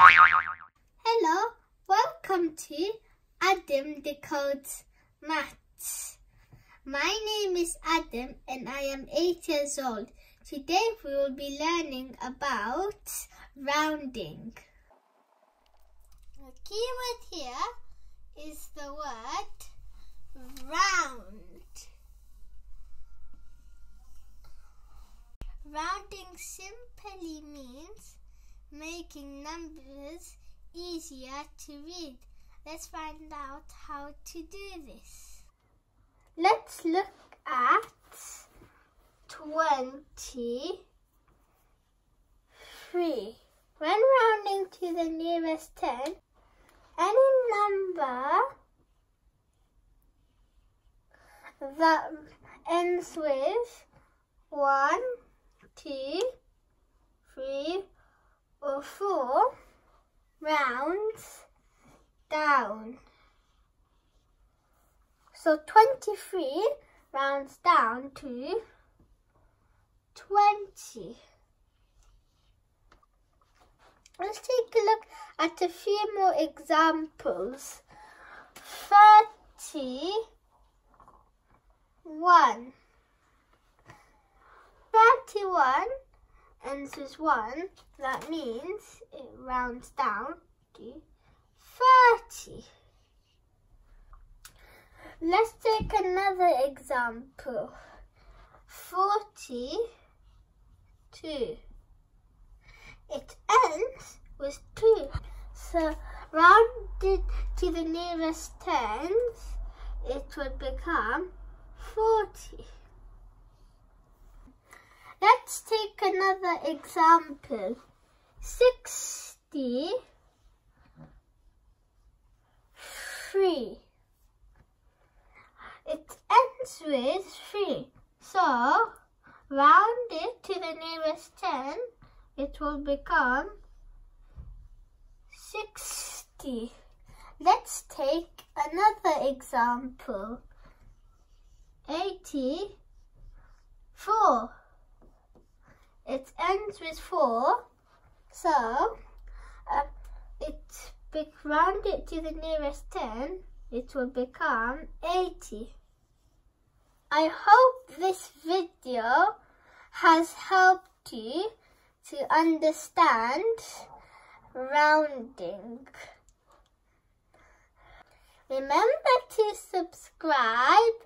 Hello, welcome to Adam Decodes Maths. My name is Adam and I am 8 years old. Today we will be learning about rounding. The keyword here is the word round. Rounding simply means making numbers easier to read. Let's find out how to do this. Let's look at 23. When rounding to the nearest 10, any number that ends with 1, 2, 3, 4 rounds down. So 23 rounds down to 20. Let's take a look at a few more examples. 31. 31 ends with 1. That means it rounds down to 30. Let's take another example. 42. It ends with 2. So rounded to the nearest tens, it would become 40. Let's take another example. 63. It ends with 3. So, round it to the nearest 10. It will become 60. Let's take another example. 84. It ends with 4. So, uh, it round it to the nearest 10, it will become 80. I hope this video has helped you to understand rounding. Remember to subscribe,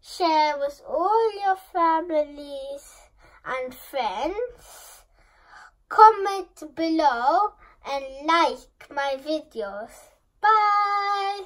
share with all your families and friends. Comment below and like my videos. Bye!